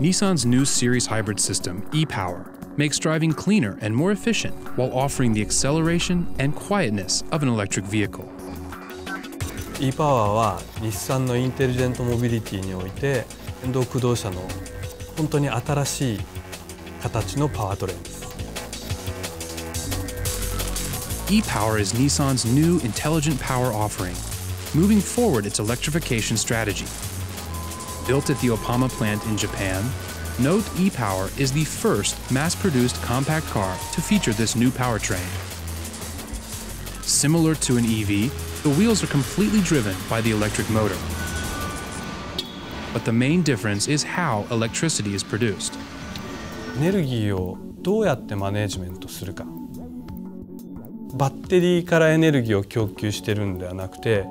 Nissan's new series hybrid system, e-Power, makes driving cleaner and more efficient while offering the acceleration and quietness of an electric vehicle. e パワーは日産のインテリジェントモビリティにおいて電動駆動車の本当に新しい形のパワートレインです e-Power is Nissan's new intelligent power offering, moving forward its electrification strategy. Built at the Opama plant in Japan, Note e-Power is the first mass-produced compact car to feature this new powertrain. Similar to an EV, the wheels are completely driven by the electric motor. But the main difference is how electricity is produced. エネルギーをどうやってマネジメントするかバッテリーからエネルギーを供給してるんではなくて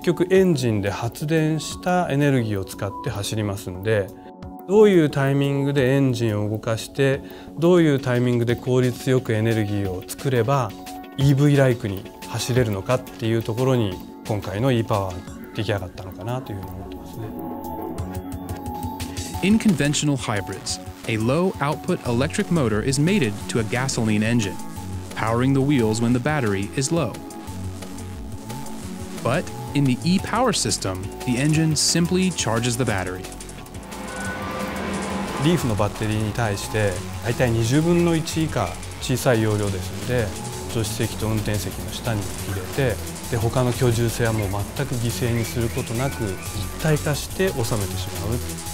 結局エンジンで発電したエネルギーを使って走りますんでどういうタイミングでエンジンを動かしてどういうタイミングで効率よくエネルギーを作れば EV ライクに走れるのかっていうところに今回の e パワー出来上がったのかなというふうに思ってますね。In conventional hybrids, a low output electric motor is mated to a gasoline engine, powering the wheels when the battery is low. But in the e power system, the engine simply charges the battery. リーフのバッテリーに対して大体20分の1以下小さい容量ですので助手席と運転席の下に入れてで他の居住性はもう全く犠牲にすることなく一体化して収めてしまう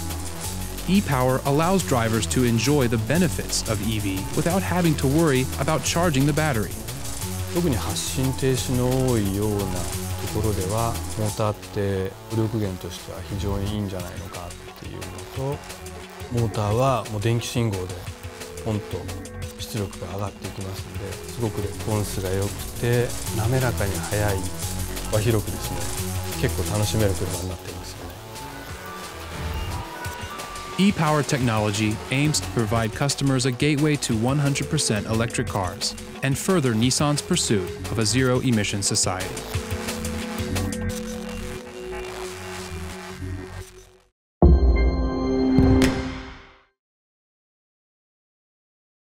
e-Power allows drivers to enjoy the benefits of EV without having to worry about charging the battery. 特に発進停止の多いようなところではモーターって浮力源としては非常にいいんじゃないのかっていうのとモーターはもう電気信号でポンと出力が上がっていきますのですごくレスポンスが良くて滑らかに速い幅広くですね結構楽しめる車になっていますよね。e-Power technology aims to provide customers a gateway to 100% electric cars and further Nissan's pursuit of a zero emission society.